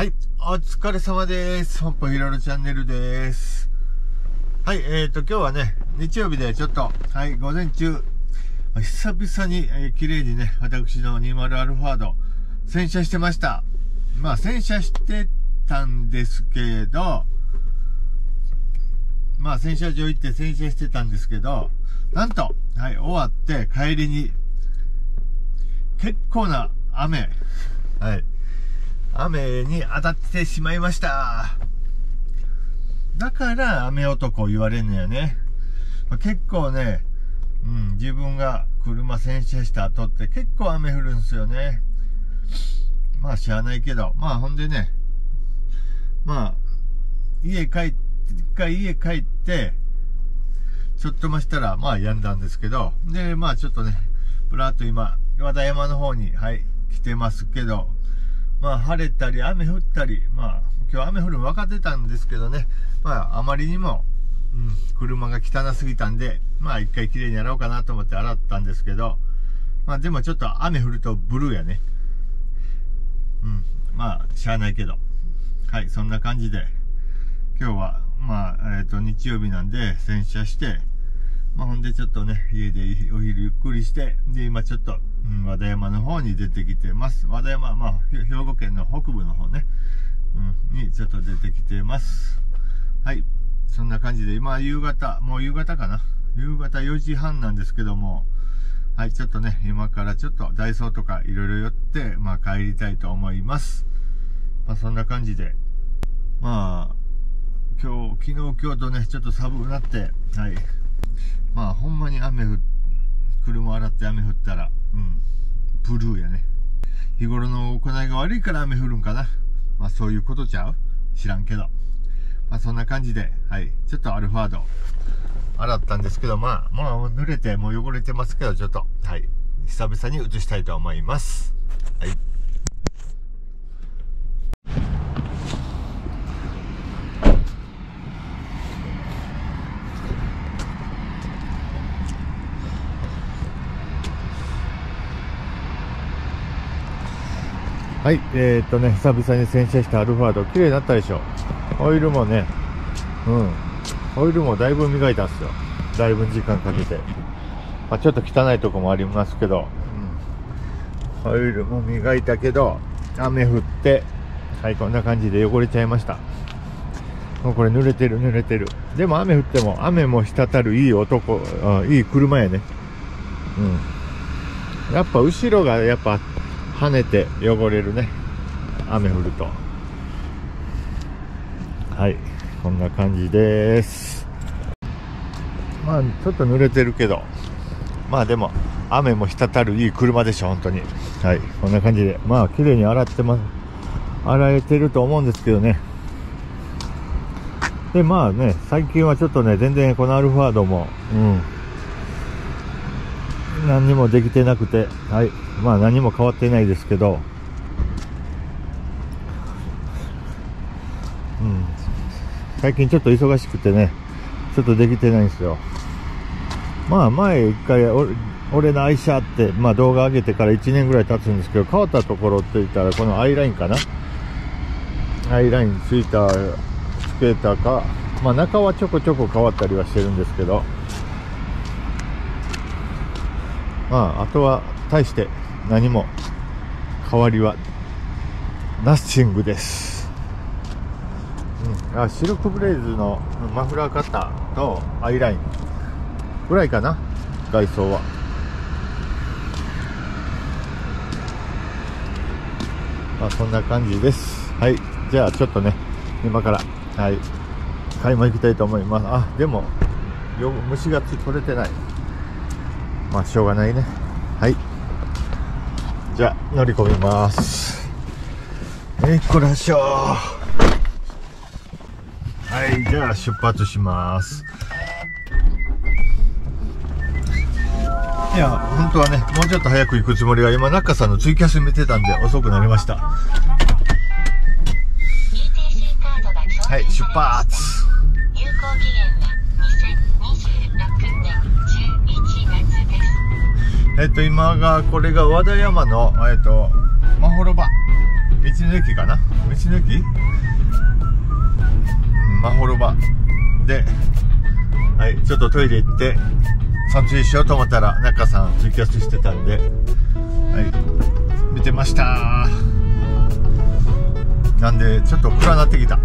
はい、お疲れ様です。本舗ひろろチャンネルです。はい、えーと、今日はね、日曜日でちょっと、はい、午前中、久々に、えー、綺麗にね、私の20アルファード、洗車してました。まあ、洗車してたんですけど、まあ、洗車場行って洗車してたんですけど、なんと、はい、終わって帰りに、結構な雨、はい、雨に当たってしまいました。だから雨男言われんのやね。まあ、結構ね、うん、自分が車洗車した後って結構雨降るんすよね。まあしゃあないけど、まあほんでね、まあ、家帰って、一回家帰って、ちょっとましたら、まあ病んだんですけど、で、まあちょっとね、ぶらっと今、和田山の方に、はい、来てますけど、まあ晴れたり雨降ったり、まあ今日雨降るの分かってたんですけどね、まああまりにも、うん、車が汚すぎたんで、まあ一回綺麗に洗おうかなと思って洗ったんですけど、まあでもちょっと雨降るとブルーやね。うん、まあしゃあないけど。はい、そんな感じで、今日は、まあ、えっ、ー、と、日曜日なんで洗車して、まあ、ほんでちょっとね、家でお昼ゆっくりして、で、今ちょっと、和田山の方に出てきてます。和田山、まあ、兵庫県の北部の方ね、うん、にちょっと出てきてます。はい。そんな感じで、今夕方、もう夕方かな。夕方4時半なんですけども、はい、ちょっとね、今からちょっとダイソーとかいろいろ寄って、まあ帰りたいと思います。まあそんな感じで、まあ、今日、昨日今日とね、ちょっと寒くなって、はい。まあ、ほんまに雨降っ、車洗って雨降ったら、うん、ブルーやね。日頃の行いが悪いから雨降るんかな。まあ、そういうことちゃう？知らんけど。まあ、そんな感じで、はい。ちょっとアルファード、洗ったんですけど、まあ、まあ、濡れて、もう汚れてますけど、ちょっと、はい。久々に移したいと思います。はい。はい、えー、っとね、久々に洗車したアルファード、綺麗になったでしょ。オイルもね、うん、オイルもだいぶ磨いたんですよ。だいぶ時間かけて。まあ、ちょっと汚いとこもありますけど、うん、オイルも磨いたけど、雨降って、はい、こんな感じで汚れちゃいました。もうこれ濡れてる濡れてる。でも雨降っても、雨も滴るいい男、あいい車やね。うん。やっぱ後ろがやっぱ跳ねて汚れるね。雨降ると。はい。こんな感じです。まあちょっと濡れてるけど。まあでも雨も滴るいい車でしょ本当に。はい。こんな感じで。まあ綺麗に洗ってます。洗えてると思うんですけどね。でまあね最近はちょっとね全然このアルファードもうん。何にもできてなくて、はい。まあ何も変わってないですけど、うん。最近ちょっと忙しくてね、ちょっとできてないんですよ。まあ前一回俺の愛車って、まあ動画上げてから1年ぐらい経つんですけど、変わったところって言ったらこのアイラインかなアイラインついたスケーターか、まあ中はちょこちょこ変わったりはしてるんですけど、まあ、あとは大して何も変わりはナッシングです、うん、あシルクブレイズのマフラーカッターとアイラインぐらいかな。外装は。まあそんな感じです。はい。じゃあちょっとね今からはい。買い物行きたいと思います。あでも虫が取れてない。まあしょうがないね。はい。じゃあ乗り込みます。えいこらしょはいじゃあ出発します。いや本当はねもうちょっと早く行くつもりが今中さんのツイキャス見てたんで遅くなりました。はい出発。えっと、今が、これが和田山の、えっと、まほろば。道の駅かな？道の駅？まほろば。で、はい、ちょっとトイレ行って撮影しようと思ったら中さんツイキャスしてたんではい見てました。なんでちょっと暗なってきた、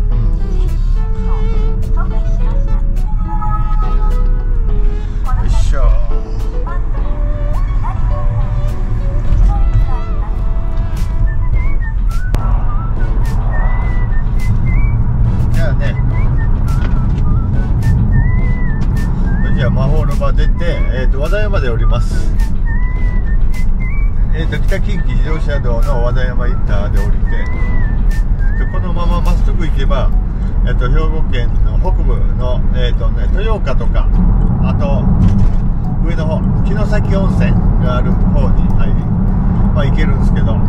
えーと、北近畿自動車道の和田山インターで降りて、えーと、このまままっすぐ行けば、えー、と兵庫県の北部の、えーとね、豊岡とかあと上の方城崎温泉がある方に、はいまあ、行けるんですけど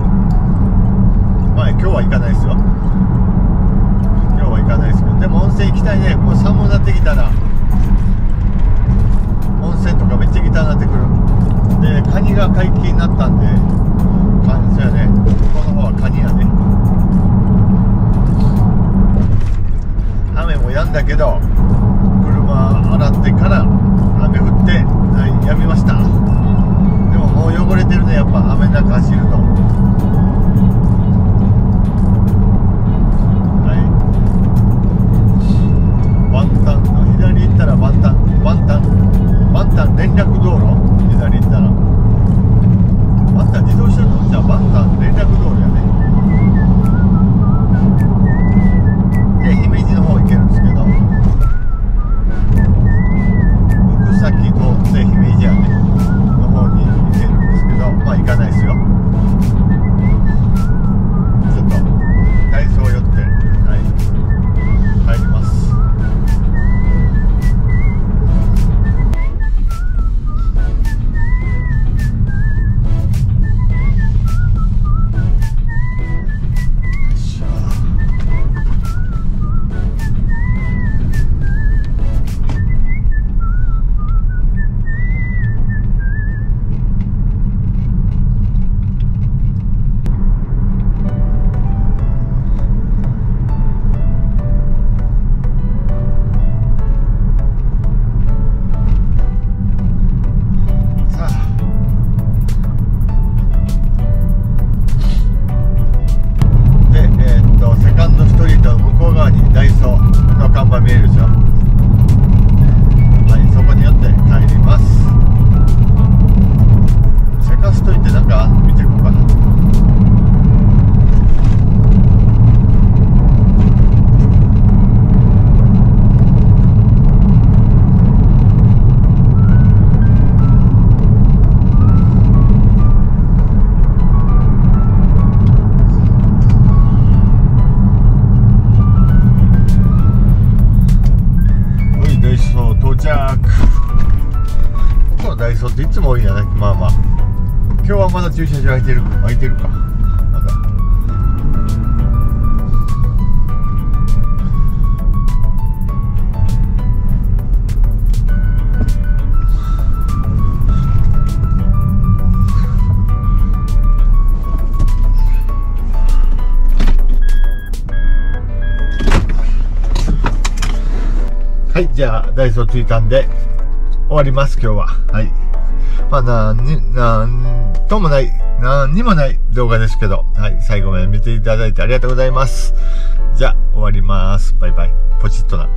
けど車洗ってから雨降って、はい、やみました。でももう汚れてるねやっぱ雨の中走ると。ダイソーっていつも多いまあまあ今日はまだ駐車場空いてる空いてるかまだはい、じゃあ、ダイソー着いたんで、終わります、今日は。はい。まあ、何、ともない、何にもない動画ですけど、はい、最後まで見ていただいてありがとうございます。じゃあ、終わります。バイバイ。ポチッとな。